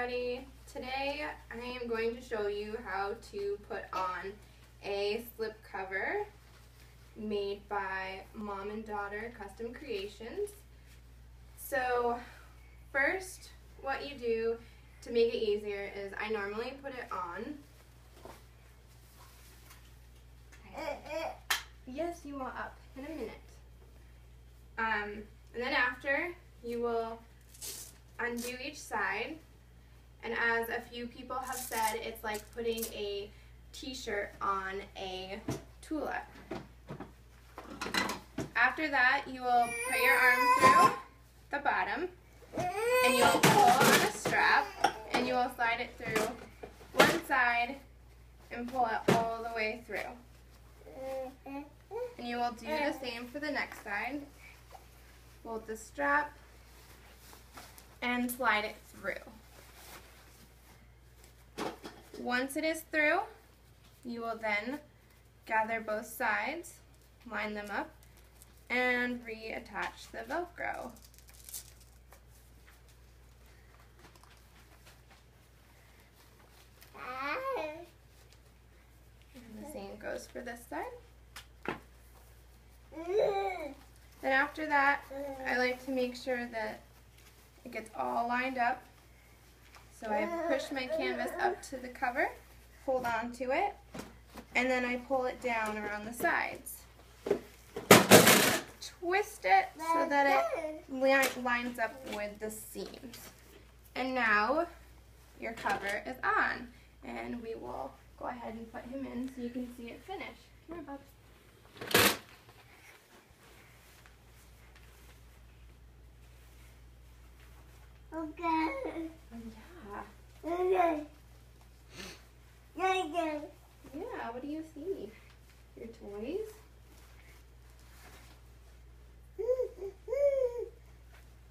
everybody. Today I am going to show you how to put on a slip cover made by Mom and Daughter Custom Creations. So first what you do to make it easier is I normally put it on. Yes, you are up in a minute. Um, and then after you will undo each side. And as a few people have said, it's like putting a t-shirt on a Tula. After that, you will put your arm through the bottom and you will pull on a strap and you will slide it through one side and pull it all the way through. And you will do the same for the next side. Hold the strap and slide it through. Once it is through, you will then gather both sides, line them up, and reattach the Velcro. And the same goes for this side. Then after that, I like to make sure that it gets all lined up. So I push my canvas up to the cover, hold on to it, and then I pull it down around the sides. Twist it so that it li lines up with the seams. And now your cover is on. And we will go ahead and put him in so you can see it finish. Come here, Bubs. Okay. Yeah. Okay. Okay. Yeah, what do you see? Your toys?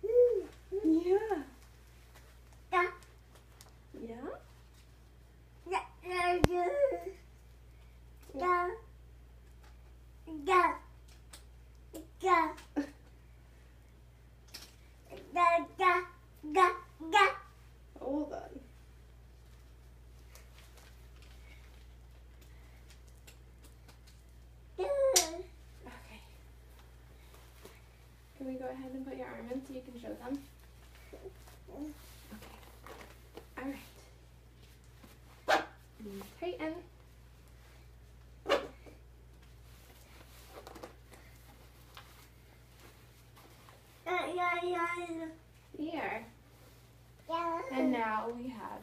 Yeah. Yeah. Yeah? Yeah. Yeah. Yeah. Yeah. Yeah. Yeah. Yeah. Yeah. Yeah. Hold on. Yeah. Okay. Can we go ahead and put your arm in so you can show them? Okay. Alright. And Tighten. Yeah. Yeah. Yeah. Here. Yeah. And now we have